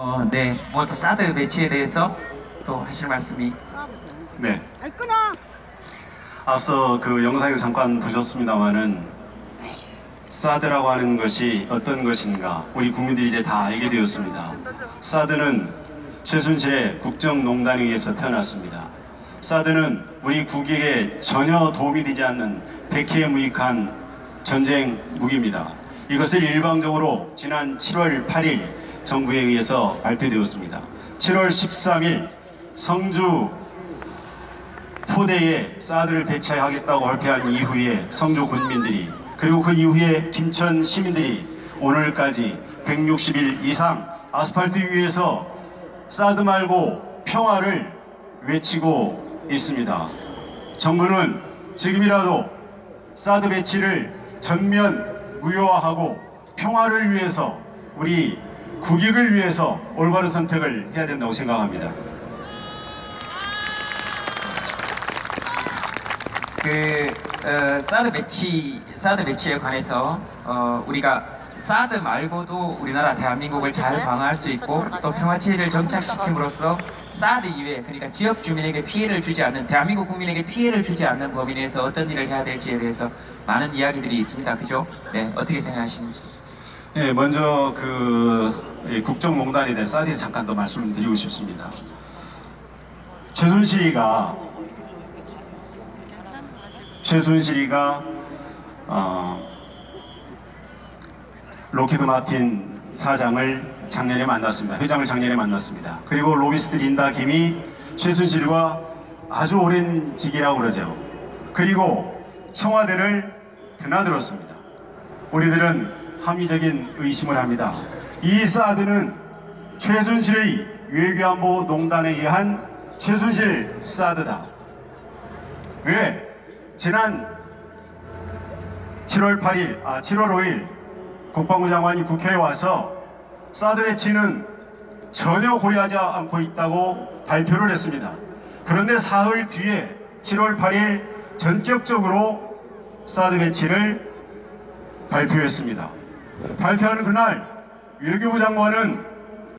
어, 네. 먼저 사드 배치에 대해서 또 하실 말씀이 네. 아이 끊어. 앞서 그 영상에 잠깐 보셨습니다만은 사드라고 하는 것이 어떤 것인가 우리 국민들이 이제 다 알게 되었습니다. 사드는 최순실의 국정농단에 의해서 태어났습니다. 사드는 우리 국익에 전혀 도움이 되지 않는 백해무익한 전쟁 무기입니다. 이것을 일방적으로 지난 7월 8일 정부에 의해서 발표되었습니다. 7월 13일 성주 포대에 사드를 배치하겠다고 발표한 이후에 성주 군민들이 그리고 그 이후에 김천 시민들이 오늘까지 160일 이상 아스팔트 위에서 사드 말고 평화를 외치고 있습니다. 정부는 지금이라도 사드 배치를 전면 무효화하고 평화를 위해서 우리 국익을 위해서 올바른 선택을 해야 된다고 생각합니다. 그 어, 사드 배치 사드 배치에 관해서 어, 우리가 사드 말고도 우리나라 대한민국을 잘 방어할 수 있고 또 평화체제를 정착시킴으로써 사드 이외에 그러니까 지역 주민에게 피해를 주지 않는 대한민국 국민에게 피해를 주지 않는 범위 내에서 어떤 일을 해야 될지에 대해서 많은 이야기들이 있습니다. 그죠? 네, 어떻게 생각하시는지. 예, 먼저 그 예, 국정농단에 대해 사드에 잠깐 더 말씀을 드리고 싶습니다. 최순실이가 최순실이가 어, 록히드 마틴 사장을 작년에 만났습니다. 회장을 작년에 만났습니다. 그리고 로비스트 린다 김이 최순실과 아주 오랜 직이라고 그러죠. 그리고 청와대를 드나들었습니다. 우리들은 합리적인 의심을 합니다. 이 사드는 최순실의 외교안보 농단에 의한 최순실 사드다. 왜? 지난 7월 8일, 아 7월 5일 국방부 장관이 국회에 와서 사드 배치는 전혀 고려하지 않고 있다고 발표를 했습니다. 그런데 사흘 뒤에 7월 8일 전격적으로 사드 배치를 발표했습니다. 발표하는 그날 외교부 장관은